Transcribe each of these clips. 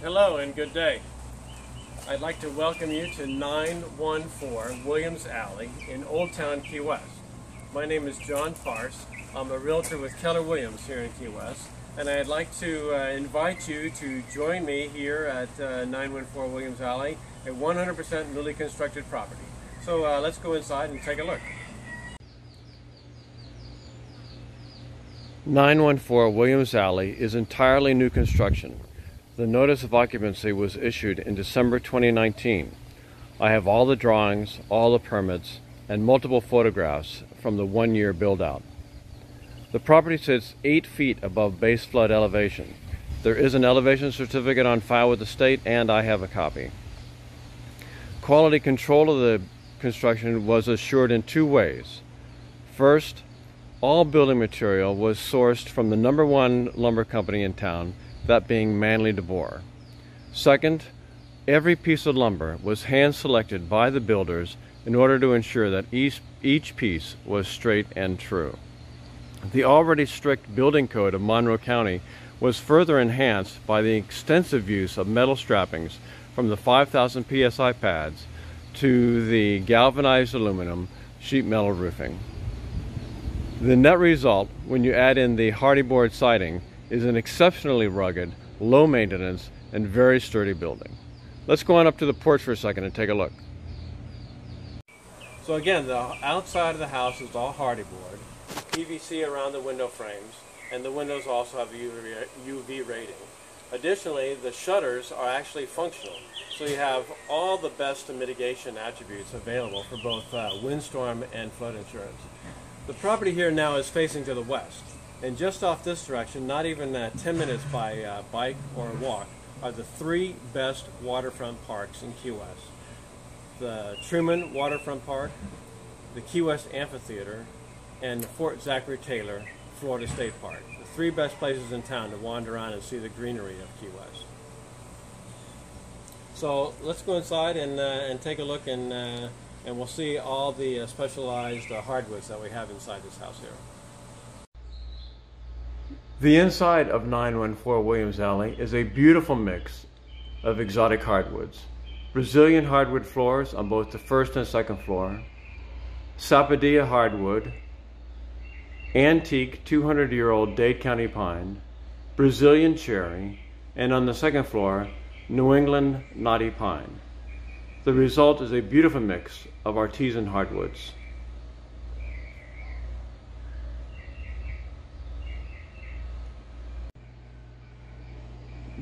Hello and good day. I'd like to welcome you to 914 Williams Alley in Old Town, Key West. My name is John Parce. I'm a realtor with Keller Williams here in Key West, and I'd like to uh, invite you to join me here at uh, 914 Williams Alley, a 100% newly constructed property. So uh, let's go inside and take a look. 914 Williams Alley is entirely new construction. The notice of occupancy was issued in December 2019. I have all the drawings, all the permits, and multiple photographs from the one year build out. The property sits 8 feet above base flood elevation. There is an elevation certificate on file with the state, and I have a copy. Quality control of the construction was assured in two ways. First, all building material was sourced from the number one lumber company in town, that being Manley DeBoer. Second, every piece of lumber was hand selected by the builders in order to ensure that each, each piece was straight and true. The already strict building code of Monroe County was further enhanced by the extensive use of metal strappings from the 5000 psi pads to the galvanized aluminum sheet metal roofing. The net result, when you add in the Hardie board siding, is an exceptionally rugged, low maintenance, and very sturdy building. Let's go on up to the porch for a second and take a look. So again, the outside of the house is all Hardie board, PVC around the window frames, and the windows also have UV rating. Additionally, the shutters are actually functional, so you have all the best mitigation attributes available for both uh, windstorm and flood insurance. The property here now is facing to the west. And just off this direction, not even uh, 10 minutes by uh, bike or walk, are the three best waterfront parks in Key West. The Truman Waterfront Park, the Key West Amphitheater, and Fort Zachary Taylor Florida State Park. The three best places in town to wander around and see the greenery of Key West. So let's go inside and, uh, and take a look and, uh, and we'll see all the uh, specialized uh, hardwoods that we have inside this house here. The inside of 914 Williams Alley is a beautiful mix of exotic hardwoods. Brazilian hardwood floors on both the first and second floor, Sapodilla hardwood, antique 200-year-old Dade County pine, Brazilian cherry, and on the second floor, New England knotty pine. The result is a beautiful mix of artisan hardwoods.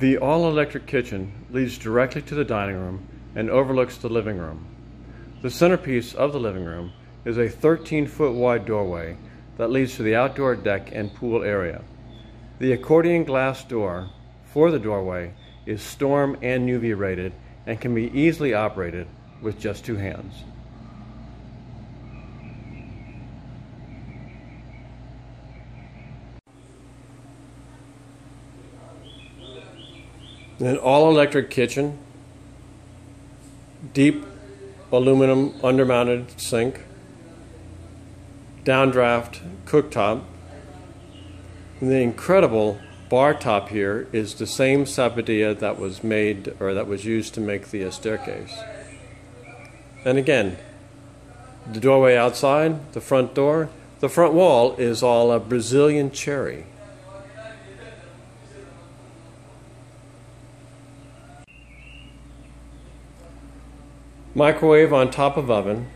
The all-electric kitchen leads directly to the dining room and overlooks the living room. The centerpiece of the living room is a 13-foot wide doorway that leads to the outdoor deck and pool area. The accordion glass door for the doorway is storm and UV rated and can be easily operated with just two hands. An all-electric kitchen, deep aluminum undermounted sink, downdraft cooktop. And the incredible bar top here is the same sapodilla that was made or that was used to make the staircase. And again, the doorway outside, the front door, the front wall is all a Brazilian cherry. Microwave on top of oven,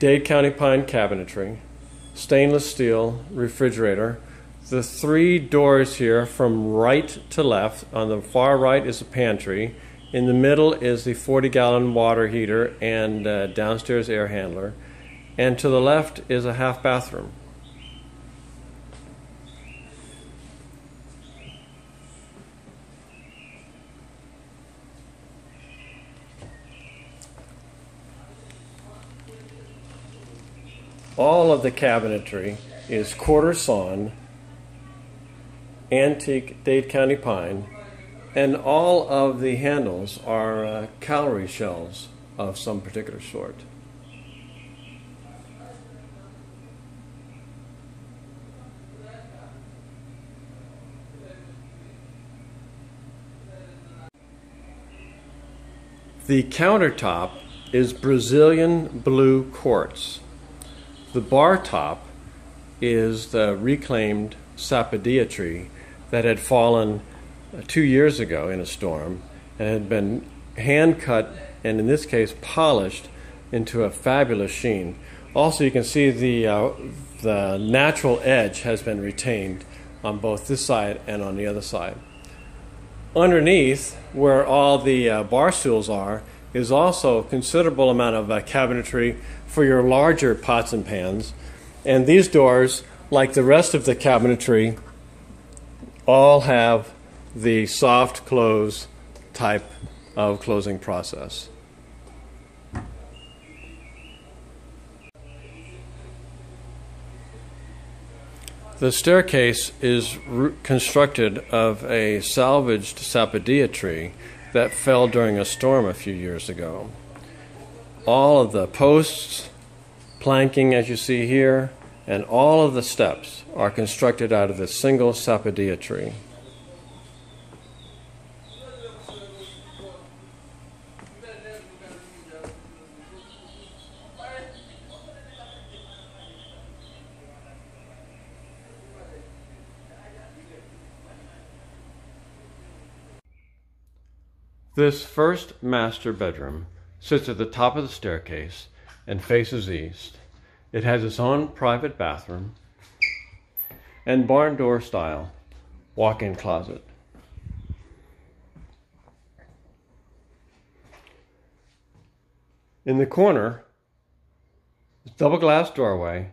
Dade County pine cabinetry, stainless steel refrigerator. The three doors here from right to left. On the far right is a pantry. In the middle is the 40 gallon water heater and uh, downstairs air handler. And to the left is a half bathroom. All of the cabinetry is quarter sawn, antique Dade County pine, and all of the handles are uh, cowrie shells of some particular sort. The countertop is Brazilian blue quartz. The bar top is the reclaimed sapodilla tree that had fallen uh, two years ago in a storm and had been hand cut and in this case polished into a fabulous sheen. Also, you can see the uh, the natural edge has been retained on both this side and on the other side. Underneath, where all the uh, bar stools are, is also a considerable amount of uh, cabinetry for your larger pots and pans. And these doors, like the rest of the cabinetry, all have the soft close type of closing process. The staircase is constructed of a salvaged sapodilla tree that fell during a storm a few years ago. All of the posts, planking as you see here, and all of the steps are constructed out of this single sapodilla tree. This first master bedroom sits at the top of the staircase and faces east. It has its own private bathroom and barn door style walk in closet. In the corner, is double glass doorway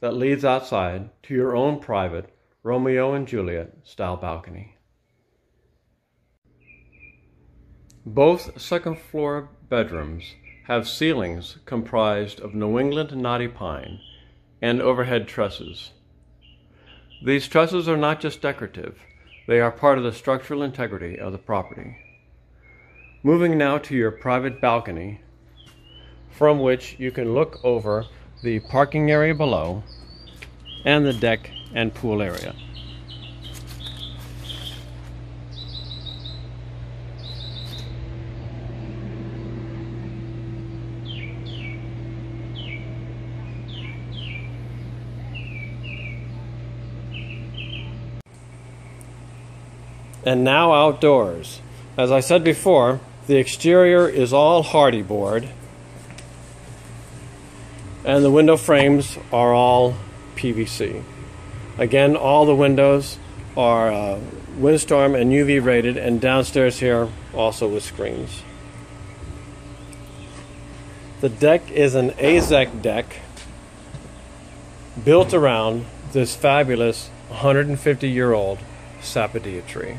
that leads outside to your own private Romeo and Juliet style balcony. Both second floor bedrooms have ceilings comprised of New England knotty pine and overhead trusses. These trusses are not just decorative, they are part of the structural integrity of the property. Moving now to your private balcony, from which you can look over the parking area below and the deck and pool area. And now outdoors. As I said before, the exterior is all Hardie board, and the window frames are all PVC. Again, all the windows are uh, windstorm and UV rated, and downstairs here also with screens. The deck is an AZEK deck built around this fabulous 150 year old sapodilla tree.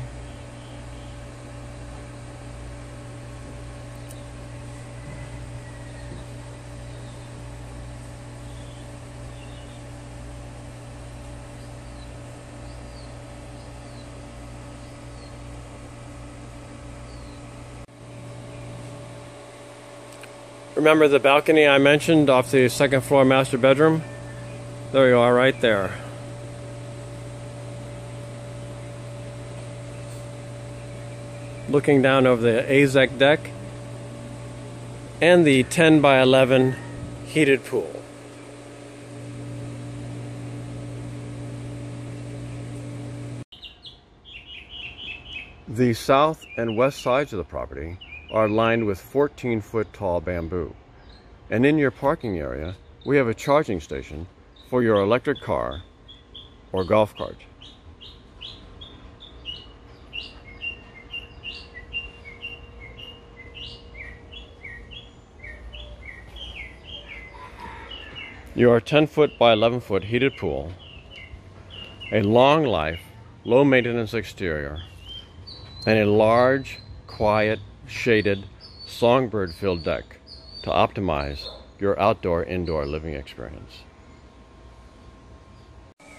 Remember the balcony I mentioned off the second floor master bedroom? There you are right there. looking down over the AZEK deck and the 10 by 11 heated pool. The south and west sides of the property are lined with 14 foot tall bamboo. And in your parking area, we have a charging station for your electric car or golf cart. Your 10 foot by 11 foot heated pool, a long life, low maintenance exterior, and a large, quiet, shaded, songbird filled deck to optimize your outdoor indoor living experience.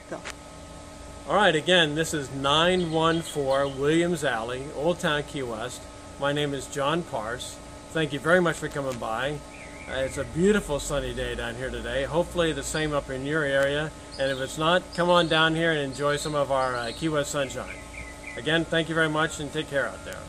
Go. All right, again, this is 914 Williams Alley, Old Town Key West. My name is John Parce. Thank you very much for coming by. Uh, it's a beautiful sunny day down here today. Hopefully the same up in your area. And if it's not, come on down here and enjoy some of our uh, Key West sunshine. Again, thank you very much and take care out there.